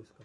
उसका